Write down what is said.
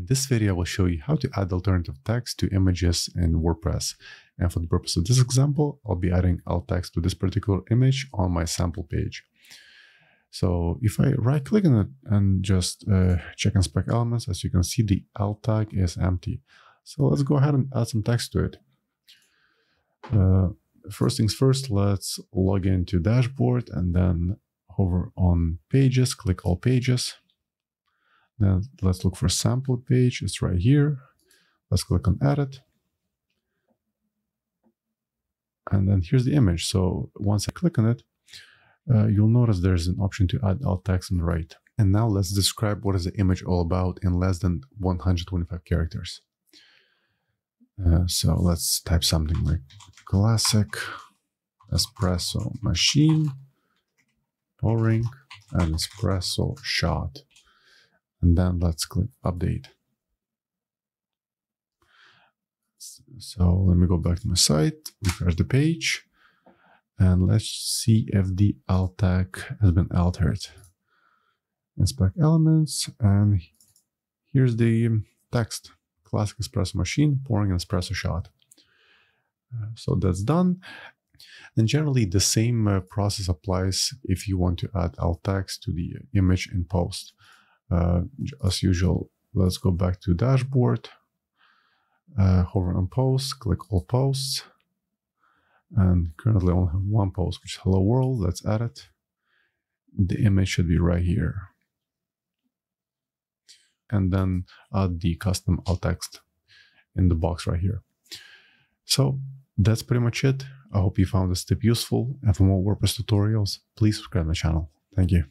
In this video, I will show you how to add alternative text to images in WordPress. And for the purpose of this example, I'll be adding alt text to this particular image on my sample page. So if I right click on it and just uh, check inspect elements, as you can see, the alt tag is empty. So let's go ahead and add some text to it. Uh, first things first, let's log into dashboard and then hover on pages, click all pages. Then let's look for sample page. It's right here. Let's click on edit. And then here's the image. So once I click on it, uh, you'll notice there's an option to add alt text on the right. And now let's describe what is the image all about in less than 125 characters. Uh, so let's type something like classic espresso machine pouring an espresso shot and then let's click update. So let me go back to my site, refresh the page, and let's see if the alt tag has been altered. Inspect elements, and here's the text. Classic espresso machine pouring an espresso shot. Uh, so that's done. And generally, the same uh, process applies if you want to add alt text to the image in post. Uh, as usual, let's go back to dashboard, uh, hover on posts, click all posts. And currently I only have one post, which is hello world. Let's add it. The image should be right here. And then add the custom alt text in the box right here. So that's pretty much it. I hope you found this tip useful. And for more WordPress tutorials, please subscribe to my channel. Thank you.